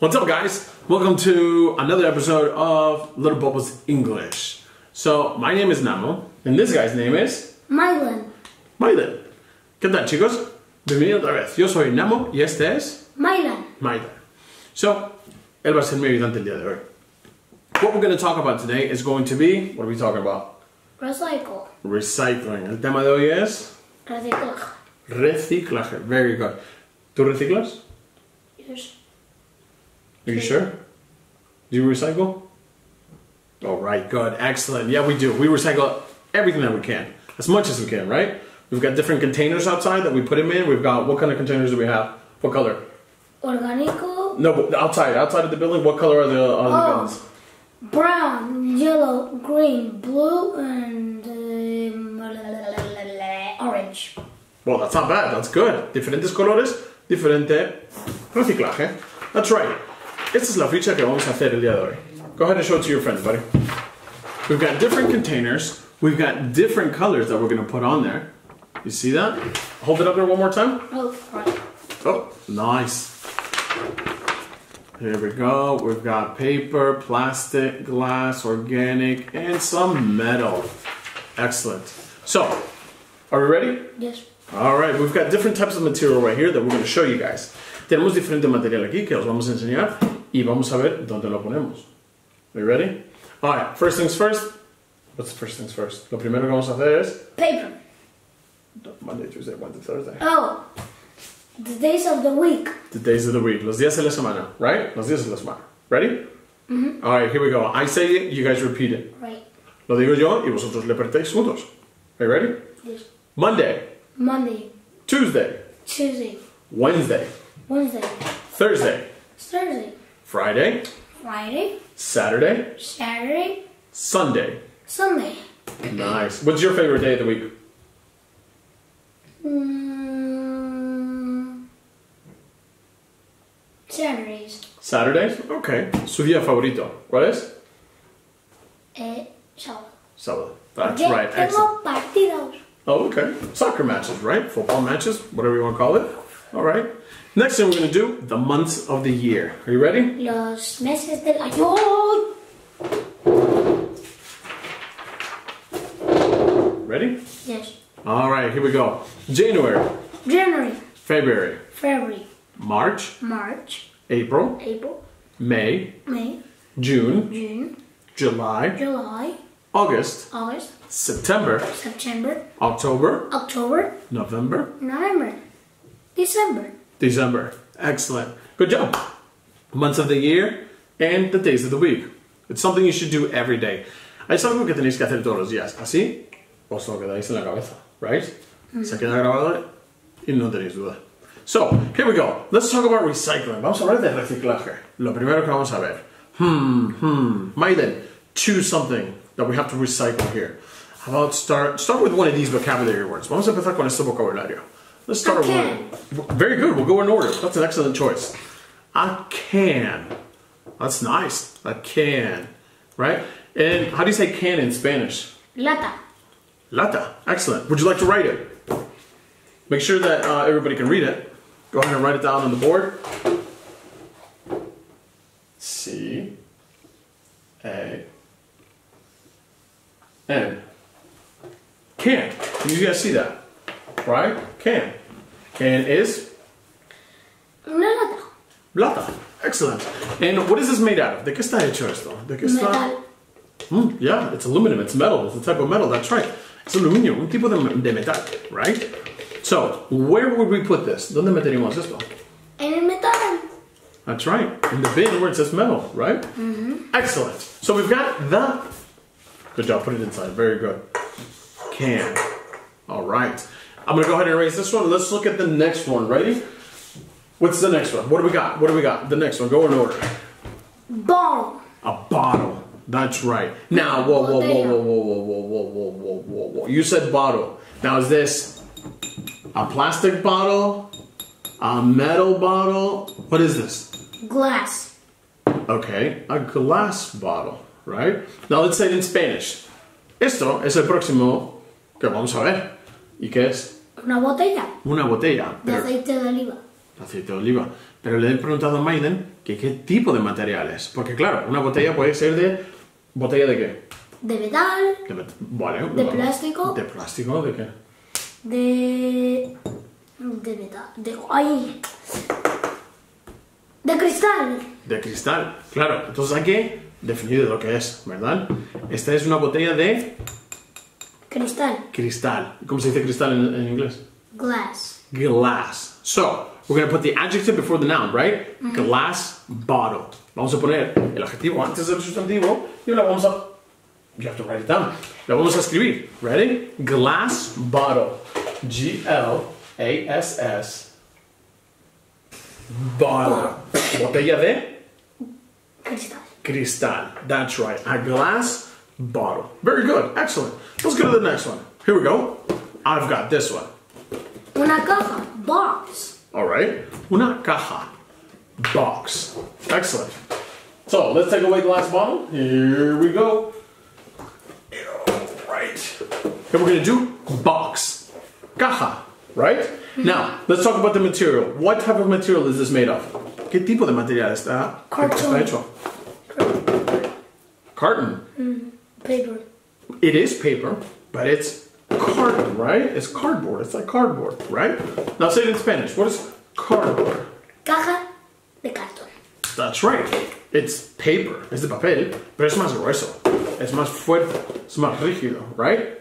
What's up, guys? Welcome to another episode of Little Bubbles English. So, my name is Namo, and this guy's name is Mylan. Mylan. ¿Qué tal, chicos? Bienvenido otra vez. Yo soy Namo y este es Mylan. Mylan. So, él va a ser mi ayudante el día de hoy. What we're going to talk about today is going to be, what are we talking about? Recycle. Recycling. El tema de hoy es Reciclaje. reciclaje. Very good. ¿Tú reciclas? Yes. Are you sure? Do you recycle? All right, good, excellent. Yeah, we do. We recycle everything that we can, as much as we can, right? We've got different containers outside that we put them in. We've got what kind of containers do we have? What color? Orgánico. No, but outside, outside of the building. What color are the, are the Oh. bins? Brown, yellow, green, blue, and um, orange. Well, that's not bad. That's good. Diferentes colores, diferente reciclaje. That's right. Esta es la ficha que vamos a hacer el día de hoy. Go ahead and show it to your friends, buddy. We've got different containers. We've got different colors that we're going to put on there. You see that? Hold it up there one more time. Oh, right. Oh, nice. Here we go. We've got paper, plastic, glass, organic, and some metal. Excellent. So, are we ready? Yes. All right, we've got different types of material right here that we're going to show you guys. Tenemos diferente material aquí que os vamos a enseñar y vamos a ver dónde lo ponemos. Are you ready? All right, first things first. What's the first things first? Lo primero que vamos a hacer es Paper. Monday, Tuesday, Wednesday, Thursday. Oh, the days of the week. The days of the week, los días de la semana, right? Los días de la semana. Ready? Mm-hmm. All right, here we go. I say it, you guys repeat it. Right. Lo digo yo y vosotros le repetéis juntos. Are you ready? Yes. Monday, Monday, Tuesday, Tuesday, Wednesday, Wednesday, Thursday, Thursday, Friday, Friday, Saturday, Saturday, Sunday. Sunday. Nice. What's your favorite day of the week? Mm, Saturdays. Saturdays? Okay. Su día favorito. ¿Cuál es? Eh, sábado. Sábado. That's Porque right. Excellent. Oh, okay. Soccer matches, right? Football matches, whatever you want to call it. All right. Next thing we're going to do, the months of the year. Are you ready? Los meses del año. Ready? Yes. All right, here we go. January, January, February, February, March, March, April, April, May, May, June, June, July, July, August, August, September, September, October, October, November, November, December. December. Excellent. Good job. Months of the year and the days of the week. It's something you should do every day. Es algo que tenéis que hacer todos los días. Así os lo quedáis en la cabeza, right? Se queda grabado y no tenéis duda. So, here we go. Let's talk about recycling. Vamos a hablar de reciclaje. Lo primero que vamos a ver. Hmm, hmm. Maiden, choose something that we have to recycle here. How about start start with one of these vocabulary words? Vamos a empezar con este vocabulario. Let's start A can. with very good. We'll go in order. That's an excellent choice. I can. That's nice. I can, right? And how do you say can in Spanish? Lata. Lata. Excellent. Would you like to write it? Make sure that uh, everybody can read it. Go ahead and write it down on the board. C A N. Can. You guys see that? Right? Can. Can is Una lata. Plata. Excellent. And what is this made out of? ¿De qué está hecho esto? ¿De qué está? Metal. Mm, yeah, it's aluminum. It's metal. It's a type of metal. That's right. It's aluminio, un tipo de, de metal, right? So, where would we put this? ¿Dónde meteríamos esto? En el metal. That's right. In the bin where it says metal, right? Excellent. So we've got the. Good job. Put it inside. Very good. Can. All right. I'm gonna go ahead and erase this one. Let's look at the next one. Ready? What's the next one? What do we got? What do we got? The next one. Go in order. Bottle. A bottle. That's right. Now, whoa, whoa, whoa, whoa, whoa, whoa, whoa, whoa, whoa, whoa, whoa, whoa. You said bottle. Now, is this a plastic bottle? A metal bottle? What is this? Glass. Okay, a glass bottle, right? Now, let's say it in Spanish. Esto es el próximo que vamos a ver. ¿Y qué es? Una botella Una botella. de Pero- aceite de oliva. aceite de oliva. Pero le he preguntado a Maiden que qué tipo de materiales. Porque claro, una botella puede ser de... ¿Botella de qué? De metal, De, met- vale. De plástico. ¿De plástico? ¿De qué? de... De metal, de... ¡Ay! De cristal. De cristal. Claro, entonces hay que definir lo que es, ¿verdad? Esta es una botella de Cristal. cristal. ¿Cómo se dice cristal en, en inglés? Glass. Glass. So, we're going to put the adjective before the noun, right? Mm-hmm. Glass bottle. Vamos a poner el adjetivo antes del sustantivo y la vamos a... You have to write it down. La vamos a escribir. Ready? Glass bottle. G-L-A-S-S. Bottle. Botella de Cristal. cristal. That's right. A glass bottle. Very good. Excellent. Let's go to the next one. Here we go. I've got this one. Una caja. Box. All right. Una caja. Box. Excellent. So let's take away the last bottle. Here we go. All right. And we're going to do box. Caja. Right? Mm-hmm. Now, let's talk about the material. What type of material is this made of? ¿Qué tipo de material está, Cartón. está hecho? Carton. Paper. It is paper, but it's cardboard, right? It's cardboard. It's like cardboard, right? Now say it in Spanish. What is cardboard? Caja de cartón. That's right. It's paper. Es de papel, pero es más grueso. Es más fuerte. Es más rígido, right?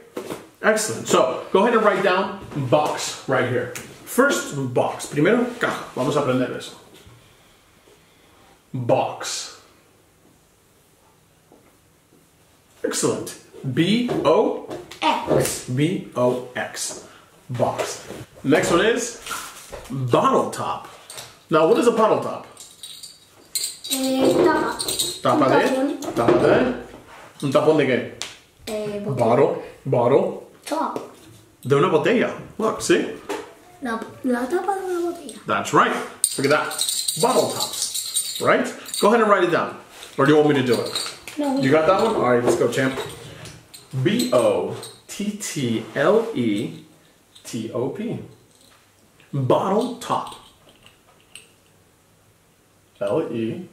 Excellent. So, go ahead and write down box right here. First, box. Primero, caja. Vamos a aprender eso. Box. Excellent. B O X. B O X. Box. Next one is bottle top. Now, what is a bottle top? Eh, tapa. Tapa de. Tapa de. Un tapón de qué? Eh. Bottle. Bottle. Top. De una botella. Look, see? La, la tapa de una botella. That's right. Look at that. Bottle tops. Right? Go ahead and write it down. Or do you want me to do it? No. You got that one? All right, let's go, champ. B O T T L E T O P. Bottle top. L E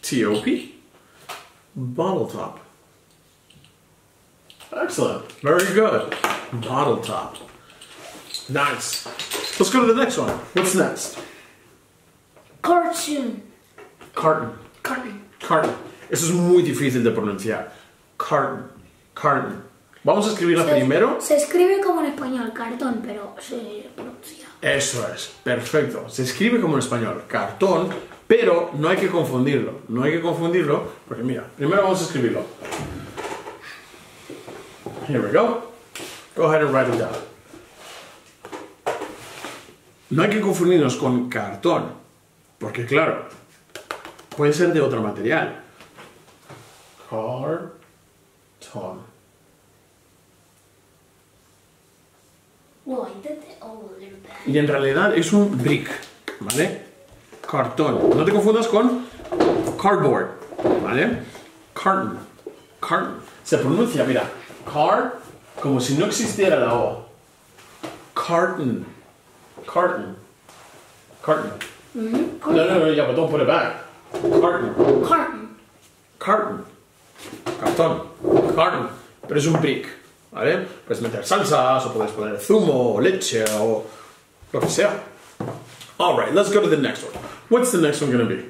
T O P. Bottle top. Excellent. Very good. Bottle top. Nice. Let's go to the next one. What's next? Cartoon. Carton. Carton. Carton. Eso es muy difícil de pronunciar. Carton. Carton. Vamos a escribirla primero. Se escribe como en español, cartón, pero se pronuncia. Eso es. Perfecto. Se escribe como en español. Cartón. Pero no hay que confundirlo. No hay que confundirlo. Porque mira, primero vamos a escribirlo. Here we go. Go ahead and write it down. No hay que confundirnos con cartón. Porque claro, puede ser de otro material. Bit. Y en realidad es un brick, ¿vale? Cartón. No te confundas con cardboard, ¿vale? Carton. Carton. Se pronuncia, mira, car como si no existiera la O. Carton. Carton. Carton. No, no, no, yeah, but don't put it back. Carton. Carton. Carton. Cartón. Carton. Pero es un brick, ¿vale? Puedes meter salsas, o puedes poner zumo, o leche, o lo que sea. Alright, let's go to the next one. What's the next one gonna be?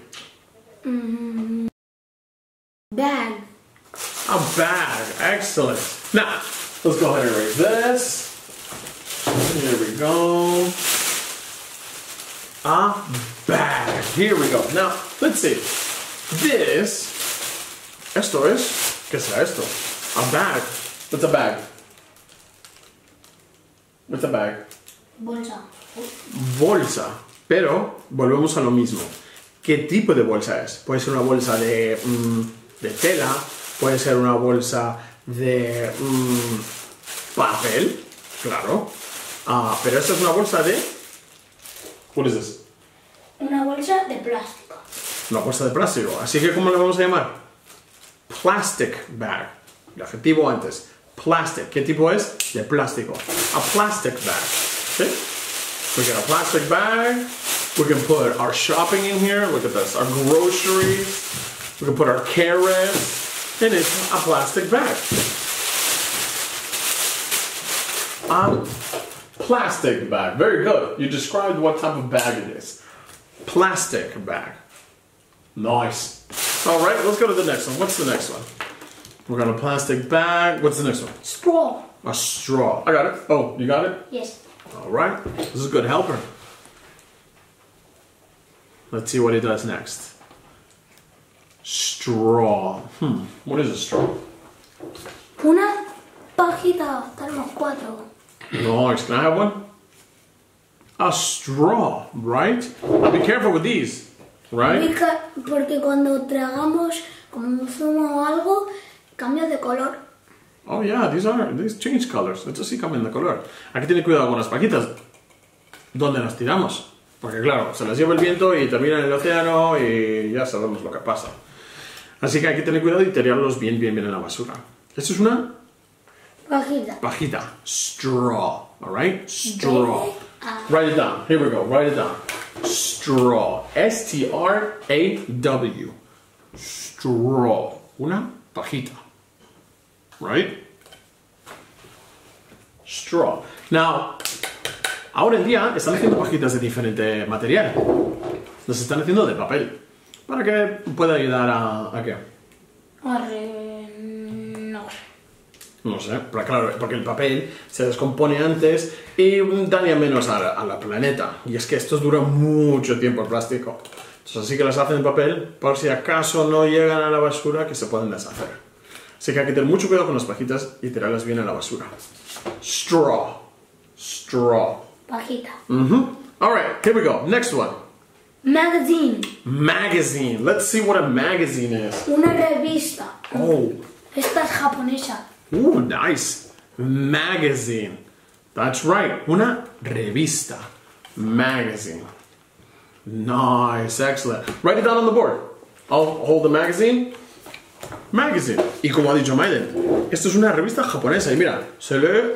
Mm-hmm. Bag. A bag. Excellent. Now, let's go ahead and erase this. Here we go. A bag. Here we go. Now, let's see. This. Esto es. ¿Qué será esto? A bag. What's a bag? What's a bag? Bolsa. Bolsa. Pero volvemos a lo mismo. ¿Qué tipo de bolsa es? Puede ser una bolsa de, mm, de tela, puede ser una bolsa de mm, papel, claro. Ah, pero esta es una bolsa de. What is this? Una bolsa de plástico. Una bolsa de plástico. Así que, ¿cómo le vamos a llamar? Plastic bag. El adjetivo antes. Plastic. ¿Qué tipo es? De plástico. A plastic bag. Okay. We got a plastic bag. We can put our shopping in here. Look at this. Our groceries. We can put our carrots. And it's a plastic bag. Um, plastic bag. Very good. You described what type of bag it is. Plastic bag. Nice. All right, let's go to the next one. What's the next one? We got a plastic bag. What's the next one? Straw. A straw. I got it. Oh, you got it? Yes. All right. This is a good helper. Let's see what he does next. Straw. Hmm. What is a straw? Una pajita. Tenemos cuatro. Nice. Can I have one? A straw, right? Be careful with these, right? Porque cuando tragamos como zumo o algo, cambia de color. Oh yeah, these are these change colors. Estos sí cambian de color. Hay que tener cuidado con las pajitas. ¿Dónde las tiramos? Porque claro, se las lleva el viento y terminan en el océano y ya sabemos lo que pasa. Así que hay que tener cuidado y tirarlos bien, bien, bien en la basura. Esto es una Pajita. pajita. Straw. Alright? Straw. B- A. Write it down. Here we go. Write it down. Straw. S T R A W. Straw. Una pajita. Right? Straw. Now, ahora en día están haciendo pajitas de diferente material. Las están haciendo de papel. Para que pueda ayudar a. ¿A qué? No. No sé, pero claro, porque el papel se descompone antes y daña menos a, a la planeta. Y es que estos duran mucho tiempo el plástico. Entonces así que las hacen en papel por si acaso no llegan a la basura que se pueden deshacer. Así que hay que tener mucho cuidado con las pajitas y tirarlas bien a la basura. Straw. Straw. Pajita. Mhm. All right, here we go. Next one. Magazine. Magazine. Let's see what a magazine is. Una revista. Oh, Esta es japonesa. Ooh, nice. Magazine. That's right. Una revista. Magazine. Nice. Excellent. Write it down on the board. I'll hold the magazine. Magazine. Y como ha dicho Maiden, esto es una revista japonesa. Y mira, se lee.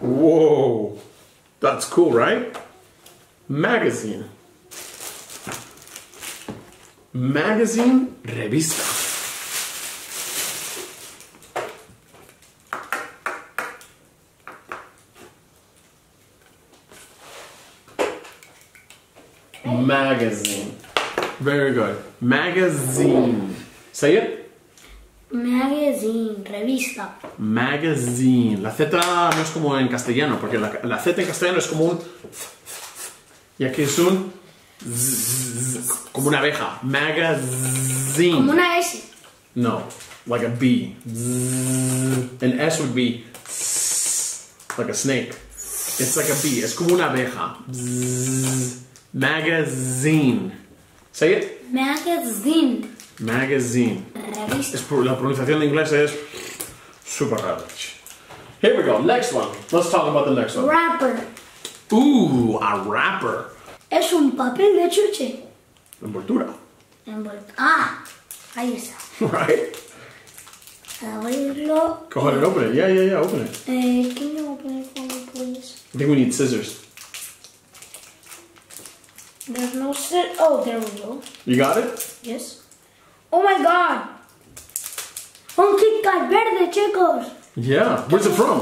Whoa. That's cool, right? Magazine. Magazine, revista. Magazine. Very good. Magazine. Say it. Magazine. Revista. Magazine. La Z no es como en castellano, porque la, la Z en castellano es como un. Y aquí es un. zzz, Como una abeja. Magazine. Como una S. No, like a bee. Zzz. An S would be like a snake. It's like a bee. Es como una abeja. Magazine. Say it. Magazine. Magazine. Es la pronunciación en inglés es super rara. Here we go. Next one. Let's talk about the next one. Wrapper. Ooh, a wrapper. Es un papel de chuche. Envoltura. Envuelto. Ah, ahí está. Right? Abrirlo. Go ahead and open it. Yeah, yeah, yeah. Open it. Eh, can you open it for me, please? I think we need scissors. No sit. Oh, there we go. You got it? Yes. Oh my god. Un Kit Kat verde, chicos. Yeah. Where's it from?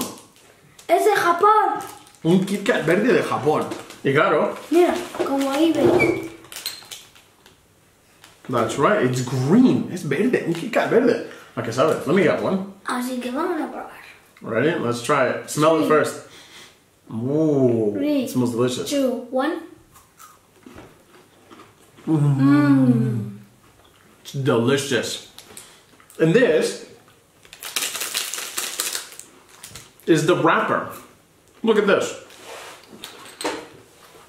Es de Japón. Un Kit Kat verde de Japón. Y claro, Mira, como ahí ves. that's right. It's green. Es verde. Un Kit Kat verde. ¿A qué sabes? Let me get one. Así que vamos a probar. Ready? Let's try it. Smell it first. Ooh. Three. It smells delicious. Two, one. It's delicious. And this is the wrapper. Look at this.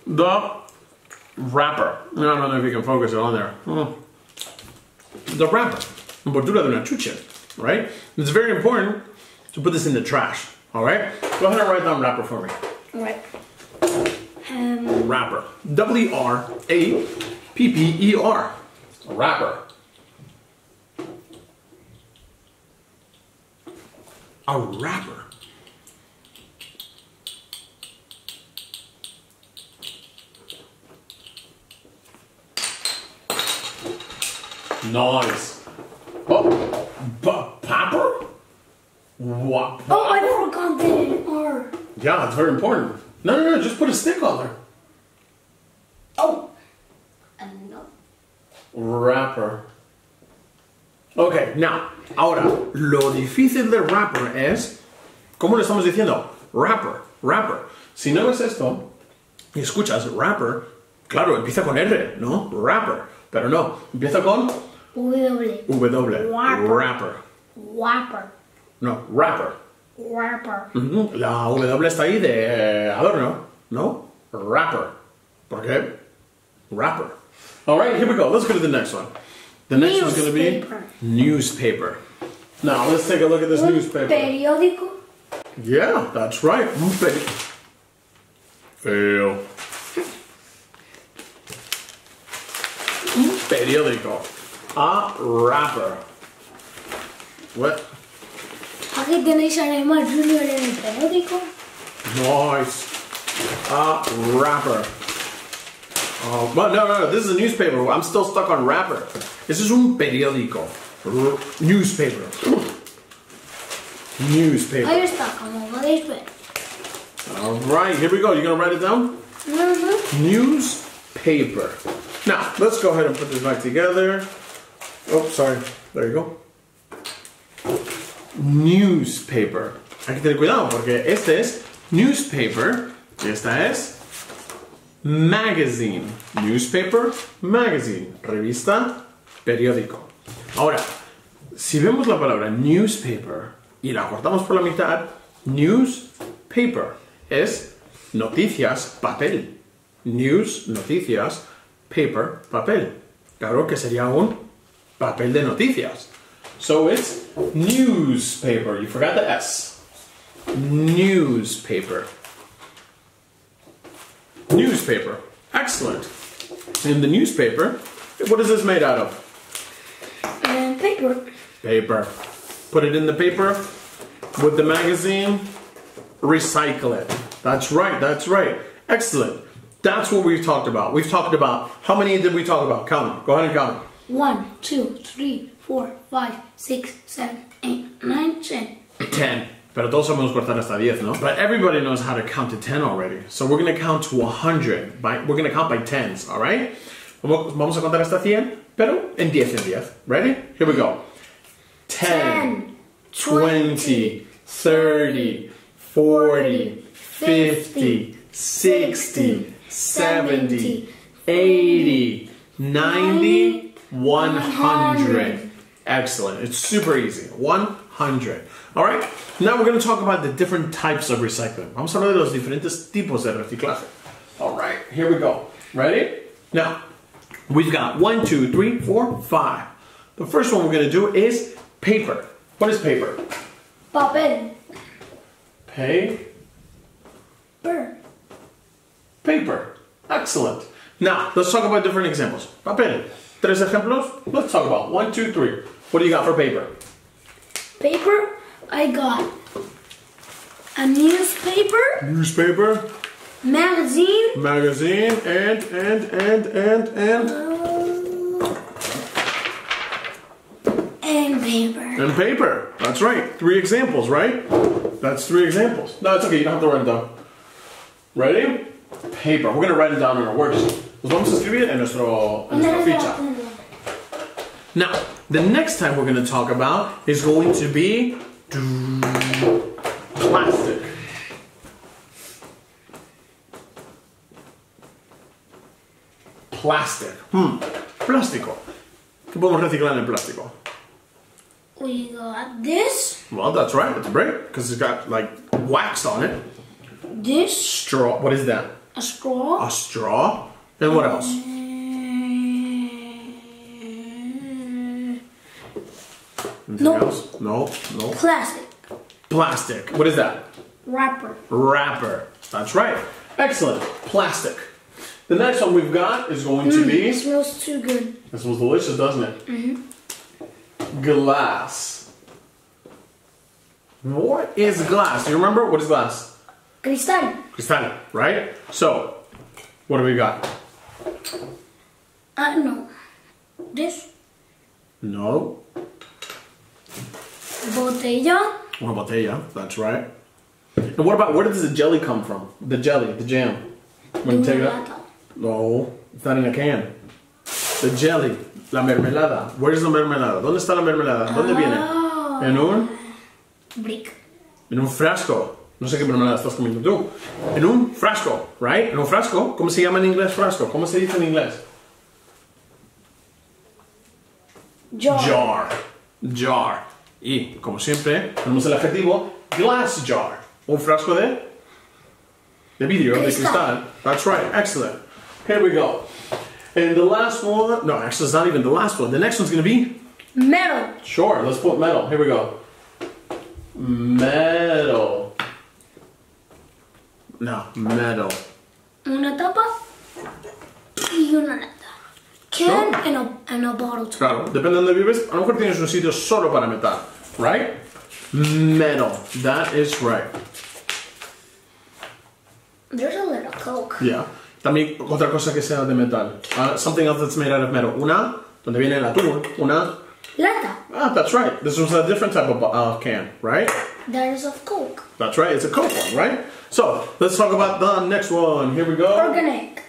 The wrapper. I don't know if you can focus it on there. Hmm. The wrapper. Envoltura de una chuche, right? It's very important to put this in the trash, all right? Go ahead and write down wrapper for me. Right. Um, Wrapper. W P P E R, a rapper. A rapper. Nice. Oh, but papper? What? Oh, I forgot the R. Yeah, it's very important. No, no, no, just put a stick on there. Rapper. Ok, now, ahora, lo difícil del rapper es, ¿cómo le estamos diciendo? Rapper, rapper. Si no ves esto y escuchas rapper, claro, empieza con R, ¿no? Rapper. Pero no, empieza con W. W. Rapper. Rapper. Whopper. No, rapper. Rapper. Ujú, La W está ahí de adorno, ¿no? Rapper. ¿Por qué? Rapper. All right, here we go. Let's go to the next one. The next one's going to be Newspaper. Now, let's take a look at this Un newspaper. periódico. Yeah, that's right. Un peri- Fail. Un periódico. A rapper. What? Aquí tenéis a Neymar Junior en el periódico. Nice. A rapper. Oh, but no, no, no, this is a newspaper. I'm still stuck on rapper. This is un periódico. Newspaper. Newspaper. Ahí está, como podéis ver. All right, here we go. You gonna write it down? Ujú. Newspaper. Now, let's go ahead and put this back together. Oh, sorry. There you go. Newspaper. Hay que tener cuidado porque este es newspaper y esta es magazine. Newspaper, magazine. Revista, periódico. Ahora, si vemos la palabra newspaper y la cortamos por la mitad, newspaper es noticias, papel. News, noticias, paper, papel. Claro que sería un papel de noticias. So it's newspaper. You forgot the S. Newspaper. Newspaper. Excellent. In the newspaper, what is this made out of? And paper. Paper. Put it in the paper with the magazine. Recycle it. That's right, that's right. Excellent. That's what we've talked about. We've talked about how many did we talk about? Count them. Go ahead and count them. One, two, three, four, five, six, seven, eight, nine, ten. 10. Pero todos sabemos cortar hasta 10, no? But everybody knows how to count to 10 already. So we're going to count to 100. By, we're going to count by tens, all right? Vamos a contar hasta 100, pero en 10 en 10. Ready? Here we go. 10, 20, 30, 40, 50, 60, 70, 80, 90, 100. Excellent. It's super easy. 100. All right. Now we're going to talk about the different types of recycling. Vamos a hablar de los diferentes tipos de reciclaje. All right. Here we go. Ready? Now, we've got one, two, three, four, five. The first one we're going to do is paper. What is paper? Papel. Pay. Per. Paper. Excellent. Now, let's talk about different examples. Papel. Tres ejemplos. Let's talk about one, two, three. What do you got for paper? Paper. I got a newspaper, Newspaper, magazine, magazine, and, and, and, and, and, uh, and paper. and paper. That's right. Three examples, right? That's three examples. No, it's okay. You don't have to write it down. Ready? Paper. We're going to write it down in our worksheet. Los vamos a escribir en, nuestro, en nuestra ficha. Now, the next time we're going to talk about is going to be plastic. Plastic. Hmm. Plástico. ¿Qué podemos reciclar en el plástico? We got this, Well, that's right. It's break because it's got like wax on it. this, Straw. What is that? a straw, A straw. And what else? Anything No. else? No. No. plastic, Plastic. What is that? wrapper, Wrapper. That's right. Excellent. Plastic. The next one we've got is going to it be. smells too good. This smells delicious, doesn't it? Mhm. Glass. What is glass? Do you remember? What is glass? Cristal, Cristal, right? So, what do we got? I uh, know this, No. Botella. Una botella. That's right. And what about where does the jelly come from? The jelly, the jam. When you take it out. No, it's not in a can. The jelly, la mermelada. Where's the mermelada? ¿Dónde está la mermelada? ¿Dónde viene? Ah. En un, Brick. en un frasco. No sé qué mermelada estás comiendo tú. En un frasco, right? En un frasco. ¿Cómo se llama en inglés frasco? ¿Cómo se dice en inglés? Jar. Jar. Jar. Y, como siempre, tenemos el adjetivo glass jar. Un frasco de, de vidrio, de Cristal. That's right. Excellent. Here we go. And the last one, no, actually, it's not even the last one. The next one's to be, Metal. sure, let's put metal. Here we go. Metal. No, metal. Una tapa y una lata. Can Sure. and, a, and a bottle. Claro, depende de donde vives, a lo mejor tienes un sitio solo para metal, right? Metal. That is right. There's a little Coke. Yeah. También otra cosa que sea de metal. Uh, something else that's made out of metal. Una, donde viene el atún. Una. Lata. Ah, that's right. This was a different type of uh, can, right? There's of Coke. That's right. It's a Coke one, right? So let's talk about the next one. Here we go. Organic.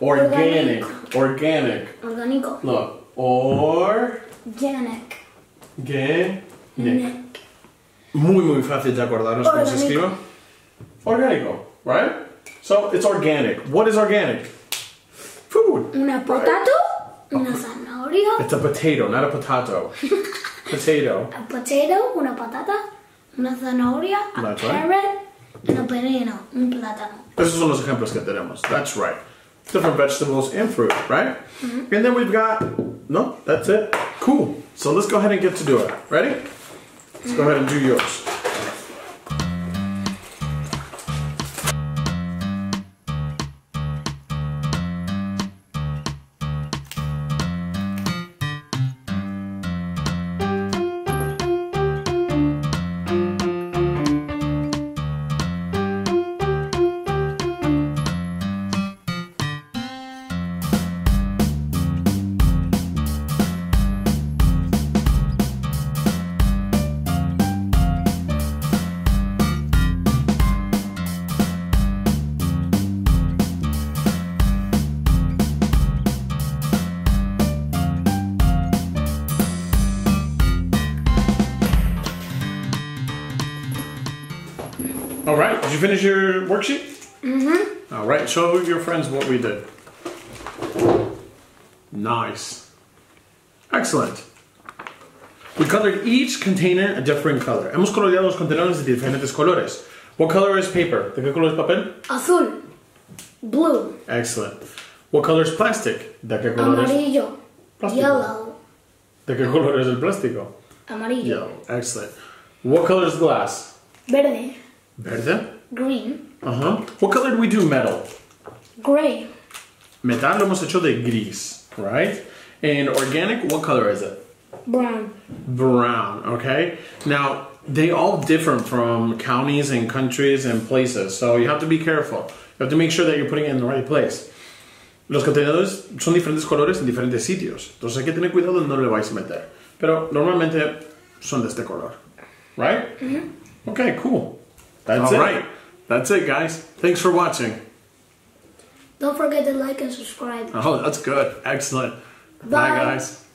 Organic. Organic. Orgánico. Look. Or. Organic. Organic. Nick. Muy, muy fácil de acordarnos cómo se escribe. Orgánico, right? So it's organic. What is organic? Food. Una potato. Una zanahoria. It's a potato, not a potato. potato. A potato. Una patata. Una zanahoria. A That's right. carrot. And a banana. Un plátano. Esos son los ejemplos que tenemos. That's right. Different vegetables and fruit, right? Mm-hmm. And then we've got, no, that's it. Cool. So let's go ahead and get to do it. Ready? Let's go ahead and do yours. Finish your worksheet? Mm-hmm. All right. Show your friends what we did. Nice. Excellent. We colored each container a different color. Hemos coloreado los contenedores de diferentes colores. What color is paper? ¿De qué color es papel? Azul. Blue. Excellent. What color is plastic? ¿De qué color es? Amarillo. Plástico. Yellow. ¿De qué color es el plástico? Amarillo. Yellow. Excellent. What color is glass? Verde. Verde. Green. Uh-huh. What color do we do metal? Gray. Metal lo hemos hecho de gris, right? And organic, what color is it? Brown. Brown, okay? Now, they all differ from counties and countries and places, so you have to be careful. You have to make sure that you're putting it in the right place. Los contenedores son diferentes colores en diferentes sitios, entonces hay que tener cuidado de no le vais a meter. Pero normalmente son de este color, right? Okay, cool. That's All it. right. That's it, guys. Thanks for watching. Don't forget to like and subscribe. Oh, that's good. Excellent. Bye. Bye guys.